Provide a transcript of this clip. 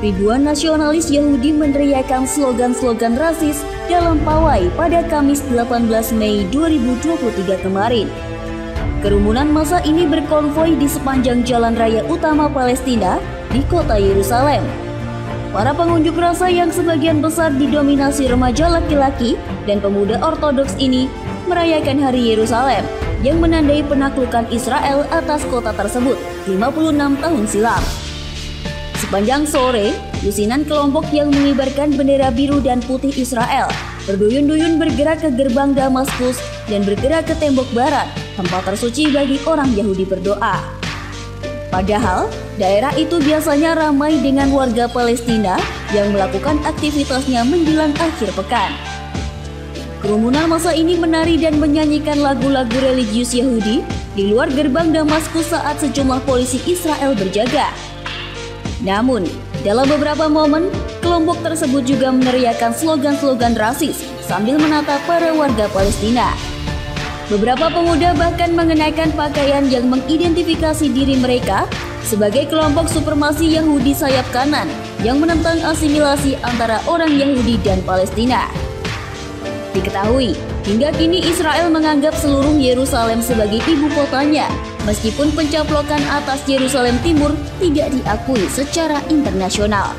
Ribuan nasionalis Yahudi meneriakan slogan-slogan rasis dalam pawai pada Kamis 18 Mei 2023 kemarin. Kerumunan massa ini berkonvoi di sepanjang jalan raya utama Palestina di kota Yerusalem. Para pengunjuk rasa yang sebagian besar didominasi remaja laki-laki dan pemuda ortodoks ini merayakan Hari Yerusalem yang menandai penaklukan Israel atas kota tersebut 56 tahun silam. Sepanjang sore, lusinan kelompok yang mengibarkan bendera biru dan putih Israel berduyun-duyun bergerak ke gerbang Damaskus dan bergerak ke tembok barat, tempat tersuci bagi orang Yahudi berdoa. Padahal, daerah itu biasanya ramai dengan warga Palestina yang melakukan aktivitasnya menjelang akhir pekan. Kerumunan masa ini menari dan menyanyikan lagu-lagu religius Yahudi di luar gerbang Damaskus saat sejumlah polisi Israel berjaga. Namun, dalam beberapa momen, kelompok tersebut juga meneriakan slogan-slogan rasis sambil menatap para warga Palestina. Beberapa pemuda bahkan mengenakan pakaian yang mengidentifikasi diri mereka sebagai kelompok supremasi Yahudi sayap kanan yang menentang asimilasi antara orang Yahudi dan Palestina. Diketahui, hingga kini Israel menganggap seluruh Yerusalem sebagai ibu kotanya, meskipun pencaplokan atas Yerusalem Timur tidak diakui secara internasional.